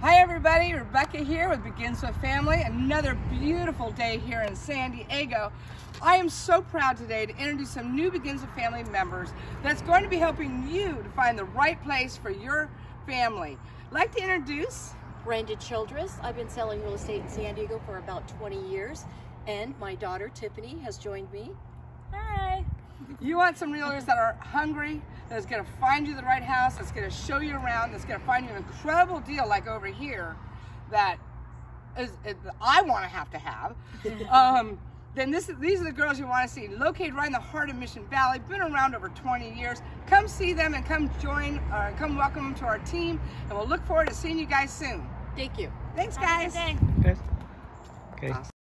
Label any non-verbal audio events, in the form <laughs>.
Hi everybody, Rebecca here with Begins with Family. Another beautiful day here in San Diego. I am so proud today to introduce some new Begins with Family members that's going to be helping you to find the right place for your family. I'd like to introduce Brenda Childress. I've been selling real estate in San Diego for about 20 years, and my daughter Tiffany has joined me. Hi. You want some realtors that are hungry, that's going to find you the right house, that's going to show you around, that's going to find you an incredible deal like over here that is, is I want to have to have. <laughs> um, then this, these are the girls you want to see. Located right in the heart of Mission Valley, been around over 20 years. Come see them and come join, uh, come welcome them to our team, and we'll look forward to seeing you guys soon. Thank you. Thanks, guys. Okay. Okay. Awesome.